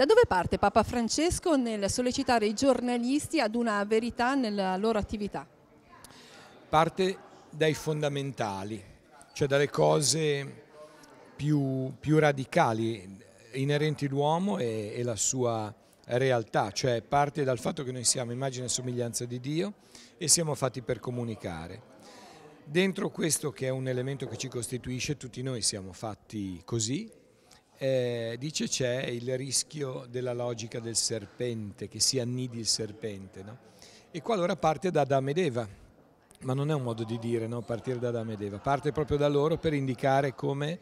Da dove parte Papa Francesco nel sollecitare i giornalisti ad una verità nella loro attività? Parte dai fondamentali, cioè dalle cose più, più radicali inerenti all'uomo e, e la sua realtà, cioè parte dal fatto che noi siamo immagine e somiglianza di Dio e siamo fatti per comunicare. Dentro questo che è un elemento che ci costituisce, tutti noi siamo fatti così, eh, dice c'è il rischio della logica del serpente, che si annidi il serpente. No? E qua allora parte da Adamo ed Eva, ma non è un modo di dire no? partire da Adamo ed Eva, parte proprio da loro per indicare come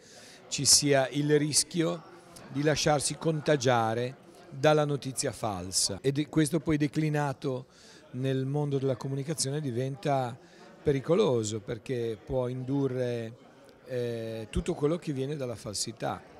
ci sia il rischio di lasciarsi contagiare dalla notizia falsa e questo poi declinato nel mondo della comunicazione diventa pericoloso perché può indurre eh, tutto quello che viene dalla falsità,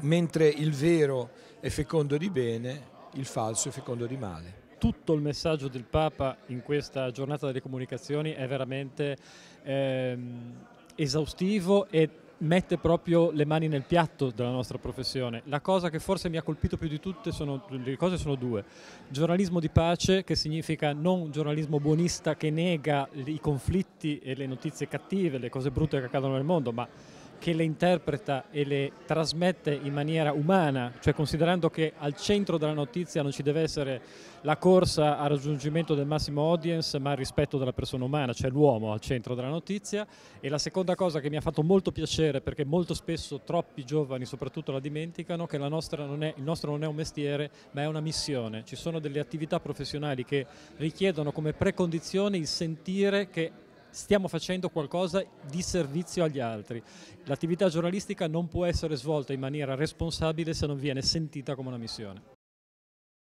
mentre il vero è fecondo di bene, il falso è fecondo di male tutto il messaggio del Papa in questa giornata delle comunicazioni è veramente ehm, esaustivo e mette proprio le mani nel piatto della nostra professione. La cosa che forse mi ha colpito più di tutte sono, le cose sono due. Giornalismo di pace, che significa non giornalismo buonista che nega i conflitti e le notizie cattive, le cose brutte che accadono nel mondo, ma che le interpreta e le trasmette in maniera umana, cioè considerando che al centro della notizia non ci deve essere la corsa al raggiungimento del massimo audience, ma il rispetto della persona umana, cioè l'uomo al centro della notizia. E la seconda cosa che mi ha fatto molto piacere, perché molto spesso troppi giovani soprattutto la dimenticano, che la è, il nostro non è un mestiere, ma è una missione. Ci sono delle attività professionali che richiedono come precondizione il sentire che stiamo facendo qualcosa di servizio agli altri. L'attività giornalistica non può essere svolta in maniera responsabile se non viene sentita come una missione.